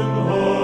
in the